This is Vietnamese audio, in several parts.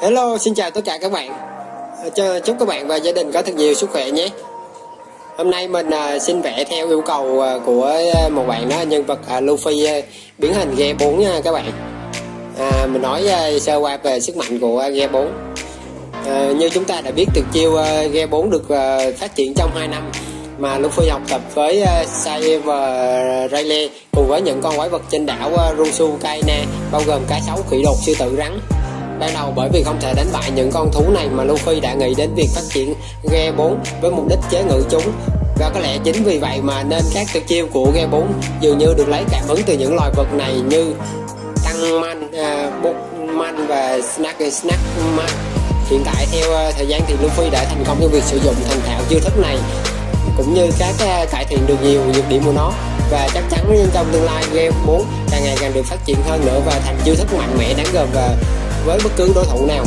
Hello, xin chào tất cả các bạn. Ờ, Cho chúc các bạn và gia đình có thật nhiều sức khỏe nhé. Hôm nay mình ờ, xin vẽ theo yêu cầu ờ, của một bạn đó nhân vật Luffy biến hình ghe 4 nha các bạn. À, mình nói sơ qua về sức mạnh của ghe 4. À, như chúng ta đã biết từ chiêu ghe 4 được phát triển trong 2 năm mà Luffy học tập với Sai và Rayleigh cùng với những con quái vật trên đảo uh, Rusu Kaina bao gồm cá sấu, khỉ đột, sư tử, rắn Ban đầu bởi vì không thể đánh bại những con thú này mà Luffy đã nghĩ đến việc phát triển Ghe 4 với mục đích chế ngự chúng. Và có lẽ chính vì vậy mà nên các tuyệt chiêu của Ghe 4 dường như được lấy cảm hứng từ những loài vật này như Tăng Man, uh, Man và Snack Snack Man. Hiện tại theo uh, thời gian thì Luffy đã thành công trong việc sử dụng thành thạo chiêu thức này cũng như các uh, cải thiện được nhiều nhược điểm của nó. Và chắc chắn trong tương lai game 4 càng ngày càng được phát triển hơn nữa và thành chiêu thức mạnh mẽ đáng gờm và với bất cứ đối thủ nào.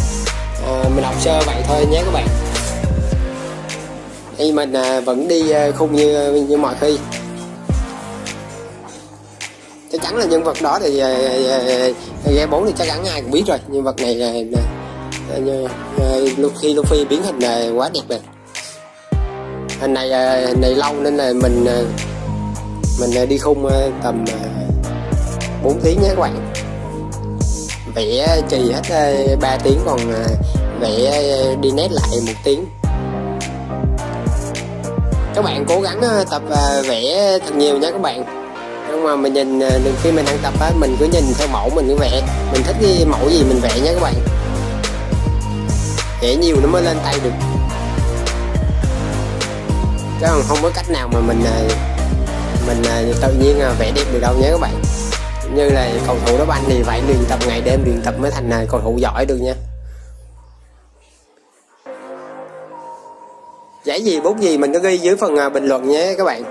À, mình học sơ vậy thôi nhé các bạn. Thì mình à, vẫn đi à, khung như như mọi khi. Chắc chắn là nhân vật đó thì à, à, à, à, à game 4 thì chắc chắn ai cũng biết rồi. Nhân vật này là, là khi Luffy biến hình là quá đẹp rồi. Hình này hình này lâu nên là mình mình đi khung tầm 4 tiếng nhé các bạn vẽ trì hết ờ, 3 tiếng, còn ờ, vẽ ờ, đi nét lại một tiếng. Các bạn cố gắng tập vẽ thật nhiều nha các bạn. Nhưng mà mình nhìn khi mình đang tập á, mình cứ nhìn theo mẫu mình cứ vẽ. Mình thích cái mẫu gì mình vẽ nha các bạn. Vẽ nhiều nó mới lên tay được. Chứ không có cách nào mà mình mình tự nhiên vẽ đẹp được đâu nhé các bạn như là cầu thủ đá banh thì phải luyện tập ngày đêm luyện tập mới thành à, cầu thủ giỏi được nha. Giải gì bút gì mình cứ ghi dưới phần à, bình luận nhé các bạn.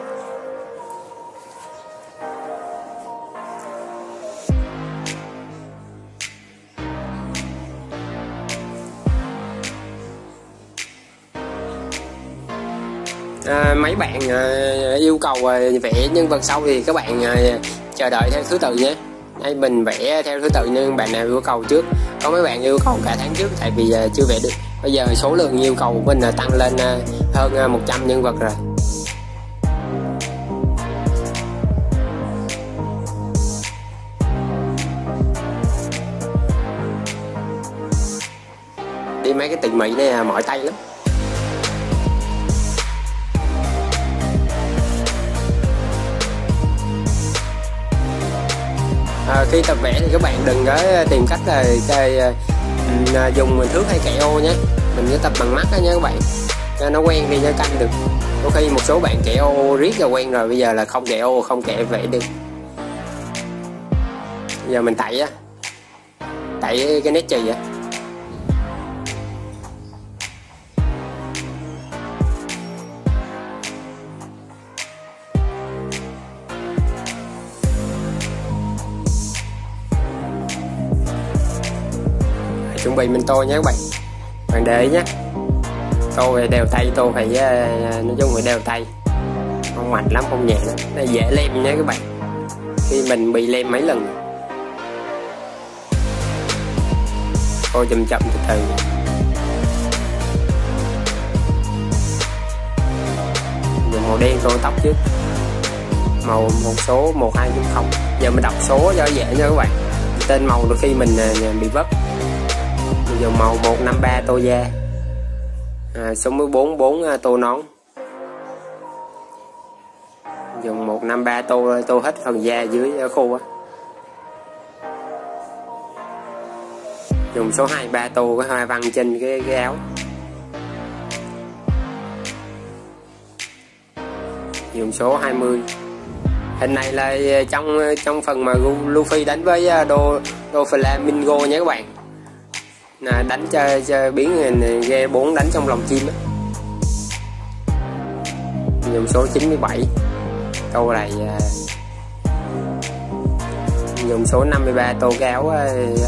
À, mấy bạn à, yêu cầu à, vẽ nhân vật sau thì các bạn à, chờ đợi theo thứ tự nhé đây mình vẽ theo thứ tự nhưng bạn nào yêu cầu trước? Có mấy bạn yêu cầu cả tháng trước, tại vì ờ, chưa vẽ được. Bây giờ số lượng yêu cầu của mình là tăng lên ờ, hơn ờ, 100 nhân vật rồi. Đi mấy cái tỉ mỉ này à, mỏi tay lắm. À, khi tập vẽ thì các bạn đừng có tìm cách là chơi ừ, à, dùng thước hay kẹo ô nhé. Mình cứ tập bằng mắt đó nhé các bạn. Cho nó quen đi cho canh được. Có khi một số bạn kẹo ô riết là quen rồi bây giờ là không kẹo ô không kẹo vẽ được. Giờ mình tẩy á. Tẩy cái nét chì á. Bị mình tô nhé các bạn. Bạn để ý nhé tô về đều tay tô phải ờ, nói chung phải đều tay không mạnh lắm, không nhẹ lắm. Nó dễ lem nhé các bạn. Khi mình bị lem mấy lần. Tô chậm chậm từ từ. Dùng màu đen tô tóc trước. Màu một số một hai không. Giờ mình đọc số cho dễ nha các bạn. Tên màu đôi khi mình ờ, bị vấp dầu màu 153 tô da. À, số 14 4 à, tô nón. Dùng 153 tô tô hết phần da dưới à, ở khu á. Dùng số 23 tô cái hoa văn trên cái, cái áo. Dùng số 20 hình này là à, trong trong phần mà Luffy đánh với đô đô Flamingo nhé các bạn là đánh cho, cho biến hình ghe 4 đánh trong lòng chim á. Dùng số 97 câu này à, dùng số 53 tô cái à, áo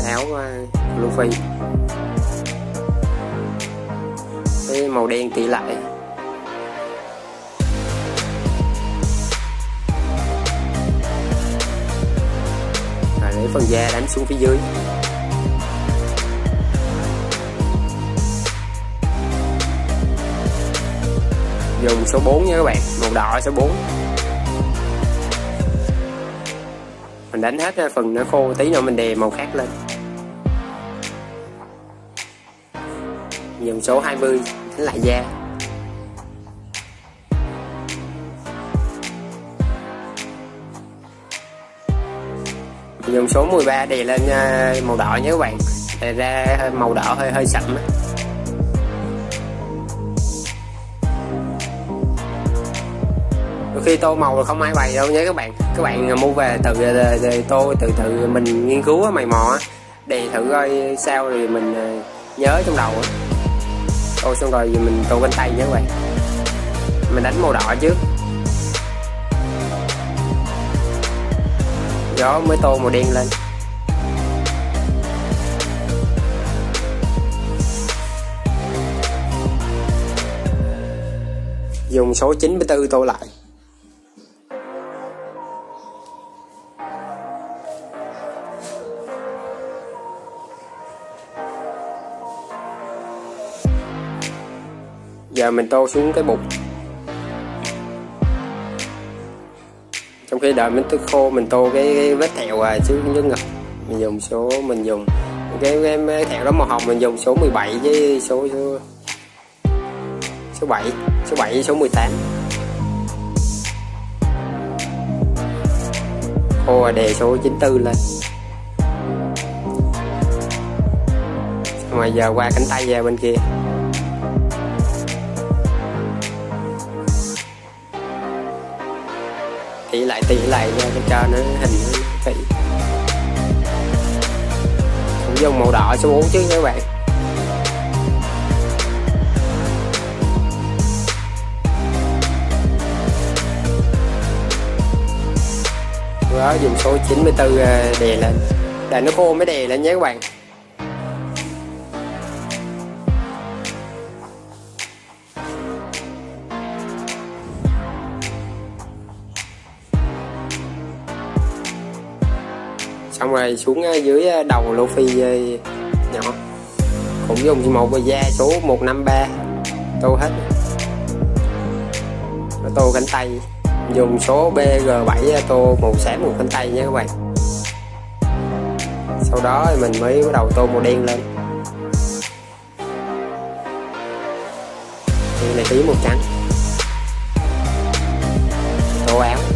áo Luffy. Cái màu đen tỷ lại rồi lấy phần da đánh xuống phía dưới. Dùng số 4 nha các bạn. Màu đỏ số 4 mình đánh hết ờ, phần nó khô tí nữa mình đè màu khác lên. Dùng số 20 đánh lại da. Dùng số 13 đè lên ờ, màu đỏ nhé các bạn. Để ra ờ, màu đỏ hơi hơi sậm khi tô màu là không ai bày đâu nhé các bạn. Các bạn mua về từ ờ, ờ, ờ, tô từ từ mình nghiên cứu mày mò để thử coi sao thì mình nhớ trong đầu tô xong rồi mình tô bên tay nhé các bạn. Mình đánh màu đỏ trước. Gió mới tô màu đen lên. Dùng số 94 tô lại. Giờ mình tô xuống cái bụng. Trong khi đợi mình thức khô mình tô cái, cái vết thẹo à chứ dưới ngực mình dùng số mình dùng cái, cái, cái thẹo đó màu hồng mình dùng số 17 với số số số 7 số 7 với số 18 khô à đề số 94 lên. Mà giờ qua cánh tay ra bên kia. Tỉ lại nha lại cho, nó hình nó cũng dùng màu đỏ số 4 chứ nha các bạn. Đó dùng số 94 à, đè lên. Để nó khô mới đè lên nhé các bạn. Xong rồi xuống ờ, dưới ờ, đầu lô phi ờ, nhỏ. Cũng dùng một bờ da số 153 tô hết. Nó tô cánh tay. Dùng số BG7 tô màu xám một cánh tay nha các bạn. Sau đó thì mình mới bắt đầu tô màu đen lên. Đây là tí màu trắng. Tô áo.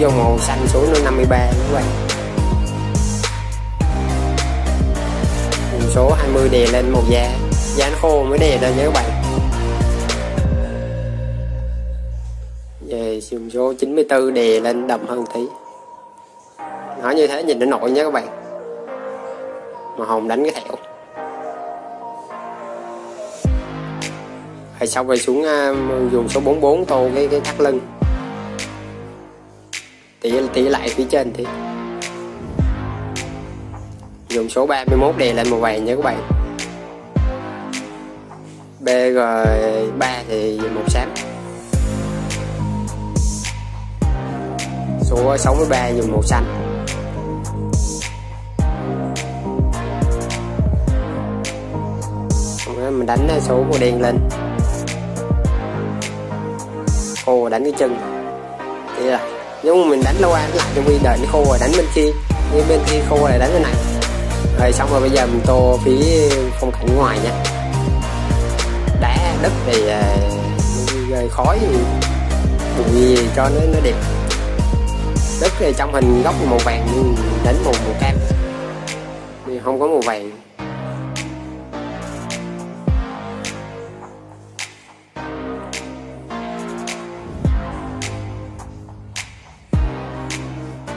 Vô màu xanh xuống nó 53 các bạn Dùng số 20 đè lên màu da da nó khô mới đè lên nha các bạn. Về dùng số 94 đè lên đậm hơn tí. Nói như thế nhìn nó nổi nha các bạn. Mà hồng đánh cái thẹo. Rồi xong rồi xuống à, dùng số 44 tô cái cái thắt lưng tỉ tỉ lại phía trên thì dùng số 31 đè lên màu vàng nha các bạn. BG3 thì màu xám. Số 63 dùng màu xanh. Mình đánh số màu đen lên. Cô đánh cái chân. Thì là nếu mà mình đánh lâu ăn lại trong khi đợi nó khô rồi đánh bên kia. Nhưng bên kia khô rồi đánh bên này. Rồi xong rồi bây giờ mình tô phía phong cảnh ngoài nha. Đá đất thì à, gây khói bụi gì cho nó nó đẹp. Đất thì trong hình góc màu vàng nhưng đánh màu màu cam. Thì không có màu vàng.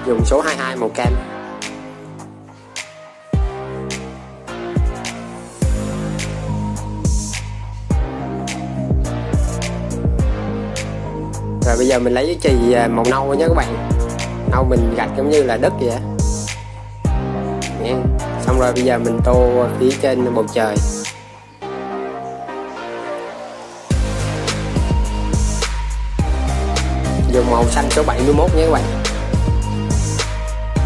Dùng số 22 màu cam. Rồi bây giờ mình lấy cái chì à, màu nâu nha các bạn. Nâu mình gạch giống như là đất vậy Nha. xong rồi bây giờ mình tô phía trên bầu trời. Dùng màu xanh số 71 nhé các bạn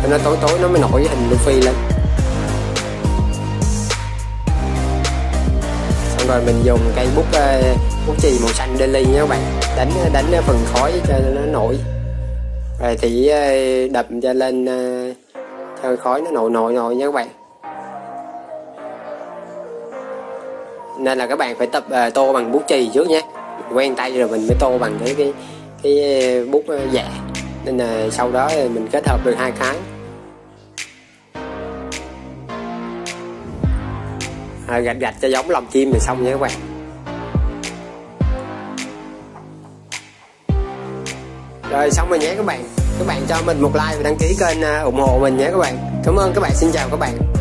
cho nó tối tối nó mới nổi hình Luffy lên. Xong rồi mình dùng cây bút ờ, bút chì màu xanh daily nha các bạn. Đánh đánh phần khói cho nó nổi. Rồi thì ờ, đập cho lên ờ, cho khói nó nổi nổi nổi nha các bạn. Nên là các bạn phải tập uh, tô bằng bút chì trước nhé. Quen tay rồi mình mới tô bằng cái cái cái bút dạ. Nên là sau đó mình kết hợp được hai cái. À, gạch gạch cho giống lòng chim thì xong nha các bạn. Rồi xong rồi nhé các bạn. Các bạn cho mình một like và đăng ký kênh ờ, ủng hộ mình nhé các bạn. Cảm ơn các bạn. Xin chào các bạn.